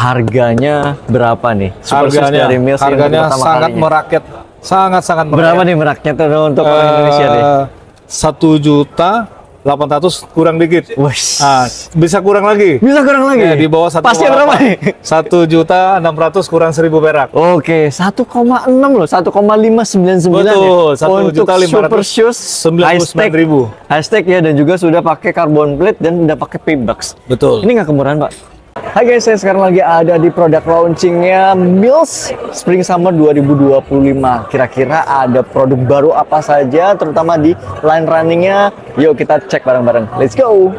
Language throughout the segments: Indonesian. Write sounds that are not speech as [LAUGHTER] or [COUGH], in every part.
harganya berapa nih? Super Harganya, dari Mills harganya sangat kalinya. merakyat, sangat sangat Berapa nih meraknya tuh untuk orang Indonesia nih? Satu juta delapan ratus kurang dikit. Wes. Ah, bisa kurang lagi. Bisa kurang lagi? Ya, di bawah satu. Pasnya berapa nih? Satu juta enam ratus kurang seribu perak. Oke, 1,6 loh, 1,599 Betul, ya. satu Untuk juta lima ratus Shoes sembilan puluh sembilan ribu. High-tech ya dan juga sudah pakai carbon plate dan udah pakai P-Bucks. Betul. Ini nggak kemurahan, Pak. Hai guys, saya sekarang lagi ada di produk launchingnya Mills Spring Summer 2025. Kira-kira ada produk baru apa saja, terutama di line runningnya? Yuk kita cek bareng-bareng. Let's go!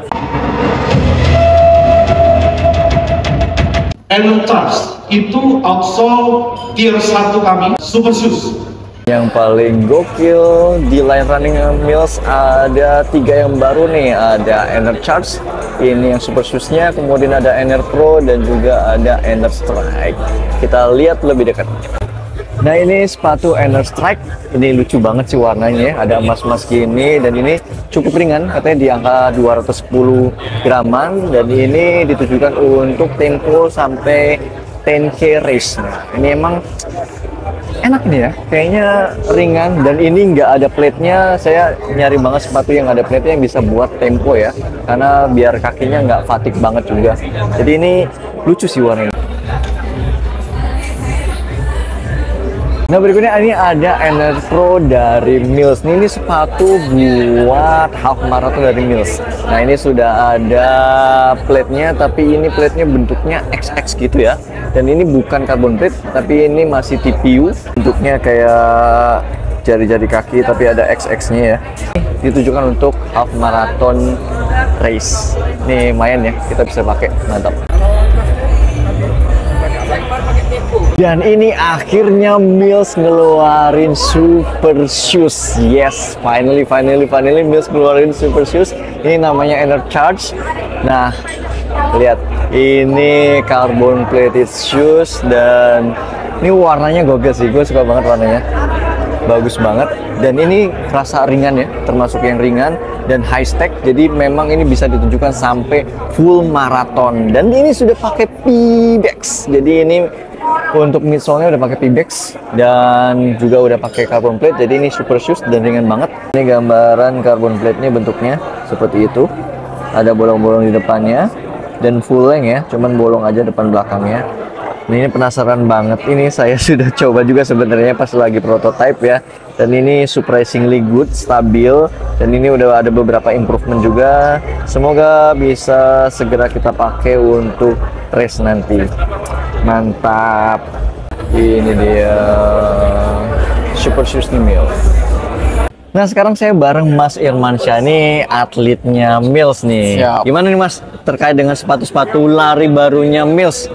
Elon Trust itu outsole tier 1 kami Super Shoes Yang paling gokil di line running Mills ada tiga yang baru nih. Ada Ener Charge, ini yang super shoes-nya, kemudian ada Ener Pro dan juga ada Ener Strike. Kita lihat lebih dekat. Nah ini sepatu Ener Strike, ini lucu banget sih warnanya ya. Ada emas-emas gini dan ini cukup ringan, katanya di angka 210 graman dan ini ditujukan untuk tempo sampai 10k race. Nah ini emang enak nih ya. Kayaknya ringan dan ini nggak ada plate-nya. Saya nyari banget sepatu yang ada plate-nya yang bisa buat tempo ya. Karena biar kakinya nggak fatik banget juga. Jadi ini lucu sih warnanya Nah berikutnya ini ada Ener Pro dari Mills. Nih, ini sepatu buat half marathon dari Mills. Nah ini sudah ada plate-nya, tapi ini plate-nya bentuknya XX gitu ya. Dan ini bukan carbon plate, tapi ini masih TPU. Bentuknya kayak jari-jari kaki, tapi ada XX-nya ya. Ditujukan untuk half marathon race. Nih lumayan ya, kita bisa pakai, mantap. Dan ini akhirnya Mills ngeluarin Super Shoes. Yes, finally, finally, finally Mills ngeluarin Super Shoes. Ini namanya Ener Charge. Nah, lihat ini carbon plated shoes dan ini warnanya gokil sih. Gue suka banget warnanya. Bagus banget. Dan ini rasa ringan ya, termasuk yang ringan dan high stack. Jadi memang ini bisa ditujukan sampai full marathon. Dan ini sudah pakai P-Bags. Jadi ini untuk midsole-nya udah pakai P-Bags dan juga udah pakai carbon plate. Jadi ini super shoes dan ringan banget. Ini gambaran carbon plate-nya bentuknya seperti itu. Ada bolong-bolong di depannya dan full length ya, cuman bolong aja depan belakangnya. Ini penasaran banget. Ini saya [LAUGHS] sudah coba juga sebenarnya pas lagi prototype ya. Dan ini surprisingly good, stabil. Dan ini udah ada beberapa improvement juga. Semoga bisa segera kita pakai untuk race nanti. Mantap. Ini dia Super Shoes Mil. Nah sekarang saya bareng Mas Irmansyah nih atletnya Mills nih. Siap. Gimana nih Mas terkait dengan sepatu-sepatu lari barunya Mills?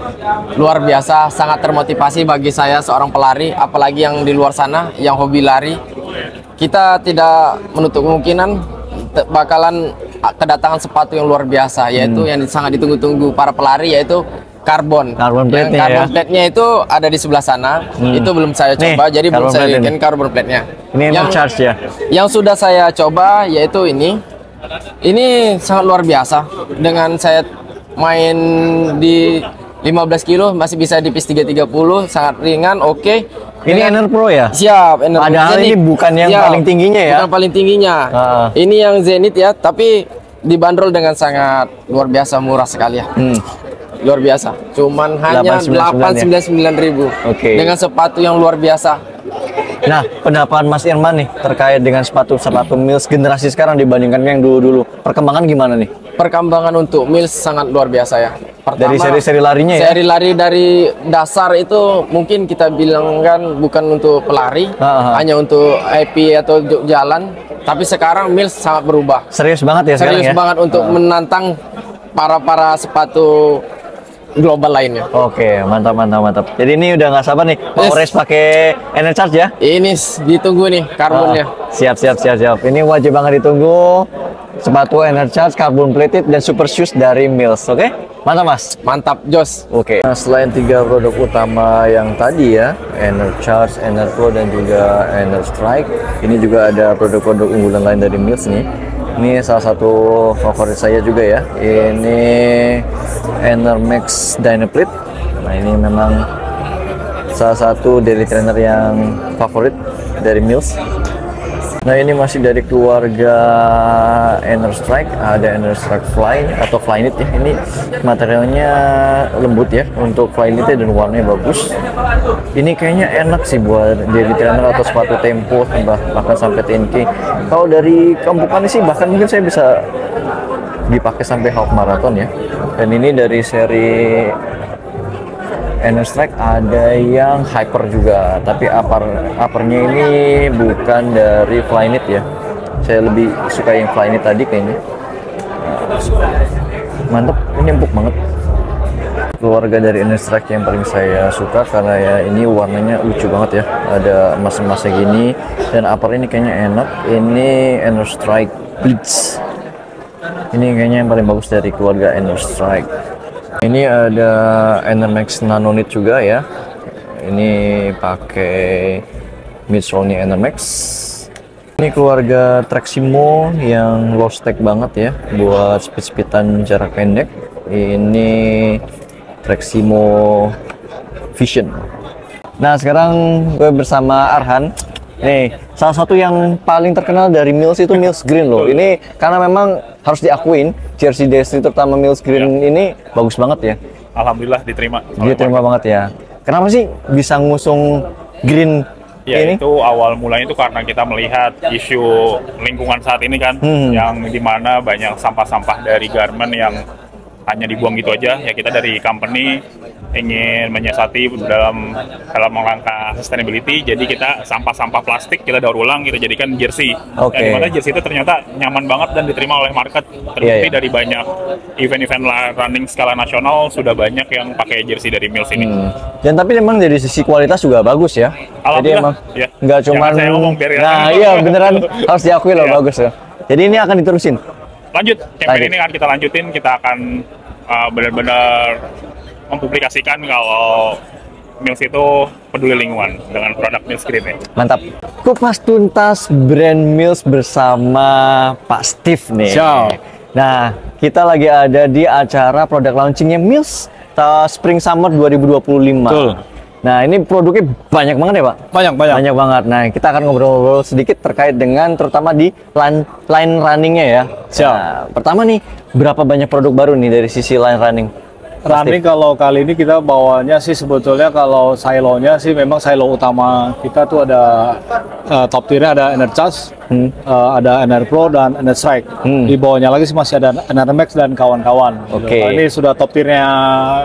luar biasa, sangat termotivasi bagi saya seorang pelari, apalagi yang di luar sana yang hobi lari. Kita tidak menutup kemungkinan bakalan kedatangan sepatu yang luar biasa, yaitu yang sangat ditunggu-tunggu para pelari, yaitu karbon. Carbon Yang plate-nya ya. plate-nya itu ada di sebelah sana. Itu belum saya Nih, coba, jadi belum saya plate ini. bikin carbon plate-nya. Ini yang charge ya. yang sudah saya coba yaitu ini. Ini sangat luar biasa dengan saya main di 15 kilo masih bisa di PIS 330 sangat ringan oke Ini Dengan- Ener Pro ya? siap Ener Padahal ini bukan yang paling tingginya ya? bukan paling tingginya Ah. ini yang Zenith ya tapi dibanderol dengan sangat luar biasa murah sekali ya Hmm. Luar biasa cuman hanya 899 899 ribu Oke. dengan sepatu yang luar biasa Nah, pendapat Mas Irman nih terkait dengan sepatu-sepatu Mills generasi sekarang dibandingkan yang dulu-dulu. Perkembangan gimana nih? perkembangan untuk Mills sangat luar biasa ya. Dari seri-seri larinya ya? Seri lari dari dasar itu mungkin kita bilang kan bukan untuk pelari, Ah, ah. hanya untuk IP atau jalan. Tapi sekarang Mills sangat berubah. Serius banget ya sekarang Serius ya? banget untuk menantang para para sepatu global lainnya. Oke, mantap mantap mantap. Jadi ini udah nggak sabar nih mau Yes. race pakai Ener Charge ya? Ini ditunggu nih karbonnya. Ah, siap siap siap siap. Ini wajib banget ditunggu. Sepatu Ener Charge carbon plated dan super shoes dari Mills. Oke? Mantap Mas. Mantap, Jos. Oke. Nah, selain tiga produk utama yang tadi ya, Ener Charge, Ener Pro dan juga Ener Strike, ini juga ada produk-produk unggulan lain dari Mills nih. Ini salah satu favorit saya juga ya. Ini Ener Max Dynaplate. Nah ini memang salah satu daily trainer yang favorit dari Mills. Nah ini masih dari keluarga Inner Strike, ada Inner Strike Fly atau Flyknit ya. Ini materialnya lembut ya untuk Flyknit dan warnanya bagus. Ini kayaknya enak sih buat daily trainer atau sepatu tempo bah- bahkan sampai 10k. Kalau dari kampukan sih bahkan mungkin saya bisa dipakai sampai half marathon ya. Dan ini dari seri Inner Strike ada yang hyper juga, tapi upper uppernya ini bukan dari Flyknit ya. Saya lebih suka yang Flyknit tadi kayaknya. Nah, mantep, ini empuk banget. Keluarga dari Inner Strike yang paling saya suka karena ya ini warnanya lucu banget ya. Ada emas-emasnya gini dan upper ini kayaknya enak. Ini Inner Strike Blitz. Ini kayaknya yang paling bagus dari keluarga Inner Strike. Ini ada Enermax Nanonit juga ya. Ini pakai midsole-nya Enermax. Ini keluarga Traximo yang low stack banget ya buat speed-speedan jarak pendek. Ini Traximo Vision. Nah, sekarang gue bersama Arhan. Nih, salah satu yang paling terkenal dari Mills itu Mills Green loh. Ini karena memang harus diakuin, jersey Destiny terutama Mills Green ini bagus banget ya. Alhamdulillah diterima. Dia terima banget ya. Kenapa sih bisa ngusung Green Ya ini? itu awal mulanya itu karena kita melihat isu lingkungan saat ini kan, Hmm. yang di mana banyak sampah-sampah dari garment yang hanya dibuang gitu aja. Ya kita dari company ingin menyiasati dalam dalam langkah sustainability. Jadi kita sampah-sampah plastik kita daur ulang kita jadikan jersey. Yang di mana jersey itu ternyata nyaman banget dan diterima oleh market. Terbukti Iya, iya. dari banyak event-event running skala nasional sudah banyak yang pakai jersey dari Mills ini. Hmm. Dan tapi memang dari sisi kualitas juga bagus ya. Jadi emang ya. nggak cuman saya ngomong, biar. Nah, iya beneran harus diakui loh Iya. bagus ya. Jadi ini akan diterusin. lanjut campaign Lanjut. ini akan kita lanjutin kita akan uh, benar-benar mempublikasikan kalau Mills itu peduli lingkungan dengan produk Mills Green ya. Mantap. Kupas tuntas brand Mills bersama Pak Steve nih. Ciao. Nah, kita lagi ada di acara produk launchingnya Mills Spring Summer 2025. Betul. Nah, ini produknya banyak banget ya, Pak? Banyak, banyak. Banyak banget. Nah, kita akan ngobrol-ngobrol sedikit terkait dengan terutama di line, line runningnya ya. Siap. Nah, pertama nih, berapa banyak produk baru nih dari sisi line running? Running kalau kali ini kita bawanya sih sebetulnya kalau silonya sih memang silo utama kita tuh ada eh, top tiernya ada Enercharge, Hmm. eh, ada Ener Pro dan Ener Strike. Hmm. Di bawahnya lagi sih masih ada Ener Max dan kawan-kawan. gitu. Oke. Nah, Ini sudah top tiernya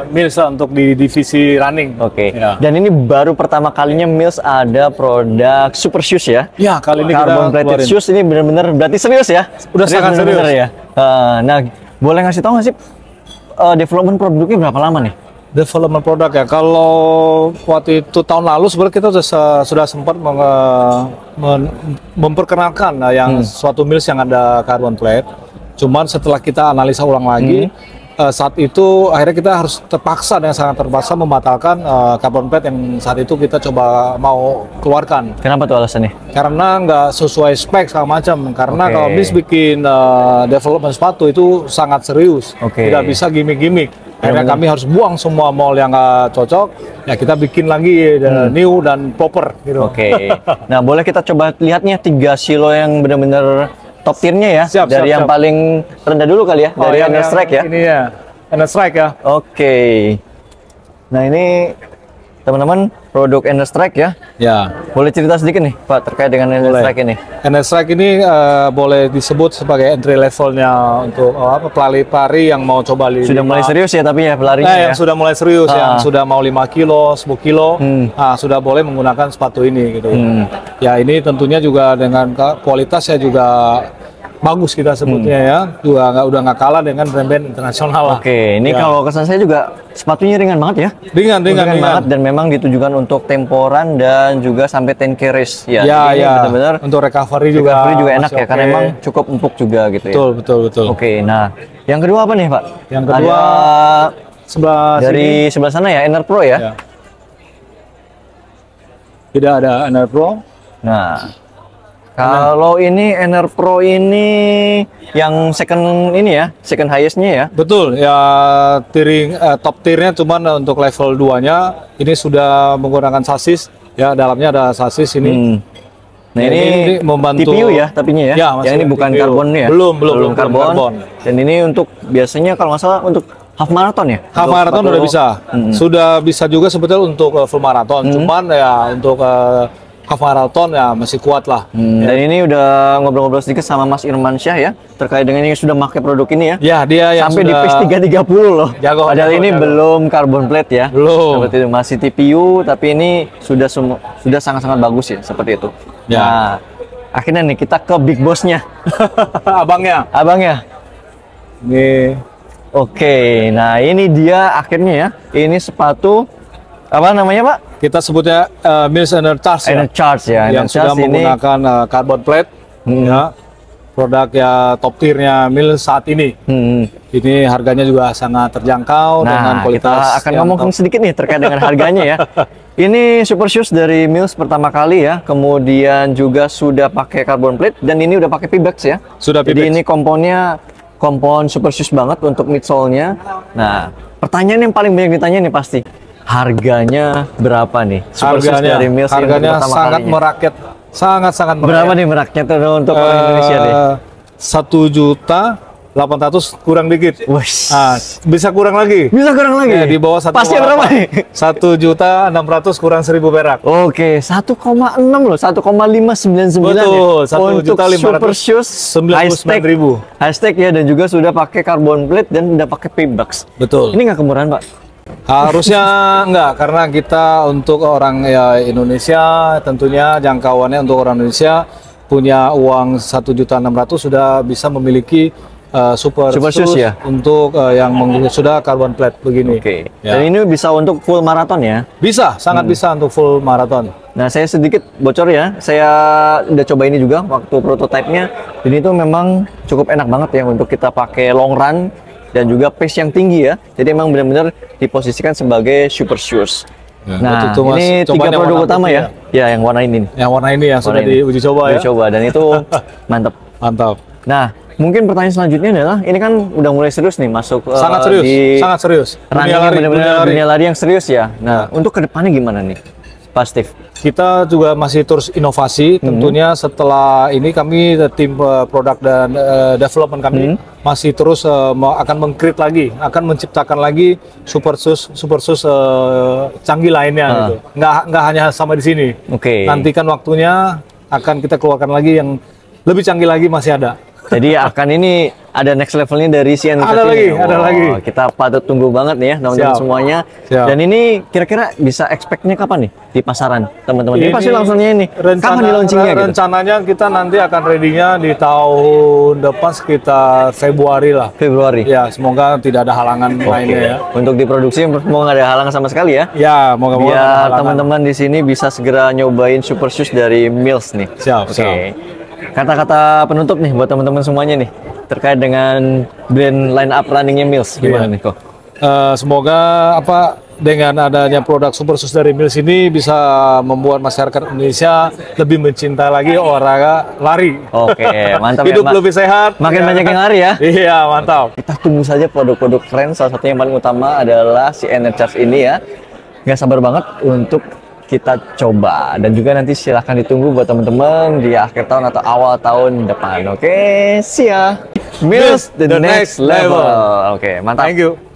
Mills untuk di divisi running. Oke. Ya. Dan ini baru pertama kalinya Mills ada produk super shoes ya. Ya, kali ini kita Carbon plated keluarin. shoes ini benar-benar berarti serius ya? Udah sangat bener-bener serius. ya. Eh, nah, boleh ngasih tahu nggak sih eh, development produknya berapa lama nih? Development produk ya. Kalau waktu itu tahun lalu sebenarnya kita sudah sudah sempat men- memperkenalkan nah, yang Hmm. suatu mills yang ada carbon plate. Cuman setelah kita analisa ulang lagi Hmm. Eh, saat itu akhirnya kita harus terpaksa dengan sangat terpaksa membatalkan eh, carbon plate yang saat itu kita coba mau keluarkan Kenapa tuh alasannya? karena nggak sesuai spek segala macam. Karena Oke. kalau bis bikin uh, development sepatu itu sangat serius, Oke. tidak bisa gimmick-gimmick. Akhirnya Benar-benar. kami harus buang semua mall yang nggak cocok. Ya kita bikin lagi uh, new dan proper gitu. Hmm. Oke. nah, boleh kita coba lihatnya tiga silo yang benar-benar top tiernya ya. Siap, dari siap, yang siap. paling rendah dulu kali ya, Oh, dari yang- Under Strike ya. Ini ya, Under Strike ya. Oke. Nah, ini teman-teman produk Under Strike ya. Ya. Boleh cerita sedikit nih, Pak, terkait dengan Boleh. Strike ini. Under Strike ini uh, boleh disebut sebagai entry levelnya untuk uh, apa pelari pelari yang mau coba li- Sudah mulai lima- serius ya tapi ya pelarinya Nah, ya. yang sudah mulai serius, Ah. yang sudah mau 5 kilo, 10 kilo, Hmm. ah, sudah boleh menggunakan sepatu ini gitu. Hmm. Ya ini tentunya juga dengan kualitasnya juga bagus kita sebutnya ya, juga nggak udah nggak kalah dengan brand-brand internasional. Hmm. Oke, ini Ya. kalau kesan saya juga sepatunya ringan banget ya. Ringan, ringan, ringan. banget dan memang ditujukan untuk temporan dan juga sampai 10 race. Ya, Ya, jadi ini ya. benar-benar Untuk recovery juga. recovery juga enak ya karena oke. emang cukup empuk juga gitu ya. Betul, betul, betul. Oke, nah yang kedua apa nih Pak? Yang kedua, Ada Sebelah dari sini, sebelah sana ya, Ener Pro ya. ya. Tidak ada Under Pro. Nah, Kalau ini NR Pro ini yang second ini ya, second highest-nya ya. Betul, ya tiering eh, top tiernya cuman untuk level 2-nya ini sudah menggunakan sasis ya dalamnya ada sasis ini. Hmm. Nah Ya, ini, ini membantu- TPU ya, tapinya ya. Ya, yang ini bukan TPU. karbon ya. Belum, belum, belum, karbon. karbon. Dan ini untuk biasanya kalau nggak salah untuk half marathon ya. Half Untuk marathon 40. udah bisa, Hmm. sudah bisa juga sebetulnya untuk eh, full marathon. Cuman ya untuk eh, half marathon ya masih kuat lah. Hmm, Dan ini udah ngobrol-ngobrol sedikit sama Mas Irman Syah ya terkait dengan yang sudah pakai produk ini ya. Ya dia yang Sampai di sudah PIX 330 loh. Jago, Padahal jago, ini jago. belum carbon plate ya. Belum. Seperti itu masih TPU tapi ini sudah sudah sangat-sangat bagus ya seperti itu. Ya. Nah, akhirnya nih kita ke big bossnya. [LAUGHS] abangnya. Abang ya. Ini Oke, nah ini dia akhirnya ya. Ini sepatu apa namanya Pak? Kita sebutnya eh, Mills Energy Charge ya. Charge ya. yang Energy sudah Charge ini menggunakan eh, carbon plate Hmm. ya. Produk ya top tiernya Mills saat ini. Hmm. Ini harganya juga sangat terjangkau dengan Nah, kualitas kita akan ngomong top. sedikit nih terkait dengan harganya ya. [LAUGHS] Ini super shoes dari Mills pertama kali ya, kemudian juga sudah pakai carbon plate dan ini udah pakai P-Bags ya. Sudah Jadi P-Bags. ini komponnya kompon super shoes banget untuk midsole-nya. Nah, pertanyaan yang paling banyak ditanya nih pasti harganya berapa nih? Super harganya dari Mills harganya sangat kalinya. merakyat sangat sangat Berapa nih meraknya tuh untuk orang Indonesia nih? Eh, Satu juta delapan ratus kurang dikit. Wes. Ah, bisa kurang lagi. Bisa kurang lagi? Ya, di bawah satu. Pasti berapa nih? Satu juta enam ratus kurang seribu perak. Oke, 1,6 loh, 1,599 Betul, ya. satu Untuk juta lima super ratus shoes sembilan puluh sembilan ribu. High-tech ya dan juga sudah pakai carbon plate dan udah pakai P-Bucks. Betul. Ini nggak kemurahan, Pak? Harusnya enggak karena kita untuk orang ya Indonesia tentunya jangkauannya untuk orang Indonesia punya uang satu juta enam ratus sudah bisa memiliki uh, super, Super shoes ya? untuk uh, yang sudah carbon plate begini. Oke. Ya. Dan ini bisa untuk full maraton ya. Bisa, sangat Hmm. bisa untuk full marathon. Nah, saya sedikit bocor ya. Saya udah coba ini juga waktu prototipe-nya. Dan itu memang cukup enak banget ya untuk kita pakai long run dan juga pace yang tinggi ya. Jadi emang benar-benar diposisikan sebagai super shoes. Ya, nah, itu Mas ini tiga produk utama putih ya. Ya, yang warna ini. Yang warna ini yang sudah Warna ini. diuji coba ya. Uji coba dan itu [LAUGHS] mantap. Mantap. Nah, mungkin pertanyaan selanjutnya adalah ini kan udah mulai serius nih masuk eh, Sangat serius, di sangat serius. Dunia yang lari, benar-benar dunia lari. dunia lari yang serius ya. Nah, untuk ke depannya gimana nih, Pak Steve? Kita juga masih terus inovasi. Hmm. Tentunya setelah ini kami eh, tim eh, produk dan eh, development kami Hmm. masih terus mau- akan mengcreate lagi, akan menciptakan lagi super shoes super shoes eh, canggih lainnya Ah. gitu. Nggak nggak hanya sama di sini. Oke. Nantikan waktunya akan kita keluarkan lagi yang lebih canggih lagi masih ada. Jadi akan ini ada next levelnya dari Anu Ada lagi, ini. ada lagi. Kita patut tunggu banget nih ya teman-teman semuanya. Siap. Dan ini kira-kira bisa expect-nya kapan nih di pasaran teman-teman? Ini, pasti langsungnya ini. rencana, kapan di launchingnya gitu? rencananya kita nanti akan ready-nya di tahun depan sekitar Februari lah. Februari. Ya, semoga tidak ada halangan lainnya ya. Untuk diproduksi mau nggak ada halangan sama sekali ya. Ya, moga-moga nggak ada Biar teman-teman di sini bisa segera nyobain super shoes dari Mills nih. Siap, Oke. siap. Kata-kata penutup nih buat teman-teman semuanya nih terkait dengan brand line up runningnya Mills gimana Iya. nih kok? Eh, semoga apa dengan adanya produk super sus dari Mills ini bisa membuat masyarakat Indonesia lebih mencintai lagi olahraga lari. Oke, mantap [LAUGHS] Hidup ya, lebih sehat. Makin Ya. banyak yang lari ya. [LAUGHS] Iya, mantap. Kita tunggu saja produk-produk keren. Salah satu yang paling utama adalah si Energy Charge ini ya. Nggak sabar banget untuk kita coba. Dan juga nanti silahkan ditunggu buat teman-teman di akhir tahun atau awal tahun depan. Oke, see ya. Mills, the, The next, next level. level. Oke, mantap. Thank you.